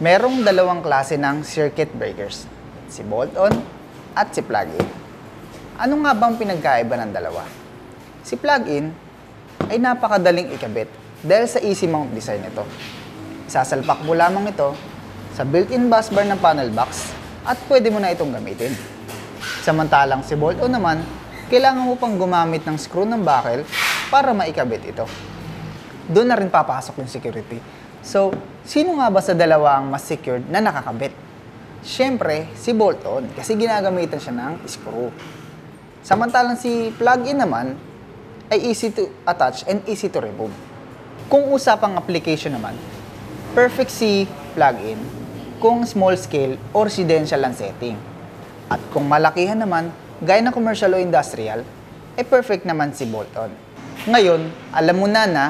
Merong dalawang klase ng circuit breakers, si bolt-on at si plug-in. Ano nga bang pinagkaiba ng dalawa? Si plug-in ay napakadaling ikabit dahil sa easy mount design nito. Isasalpak mo lamang ito sa built-in bus bar ng panel box at pwede mo na itong gamitin. Samantalang si bolt-on naman, kailangan mo pang gumamit ng screw ng buckle para maikabit ito. Doon na rin papasok yung security. So, sino nga ba sa dalawa ang mas secured na nakakabit? Siyempre, si bolt-on kasi ginagamitan siya ng screw. Samantalang si plug-in naman ay easy to attach and easy to remove. Kung usapang application naman, perfect si plug-in kung small scale or residential ang setting. At kung malakihan naman, gaya ng commercial o industrial, ay perfect naman si bolt-on. Ngayon, alam mo na na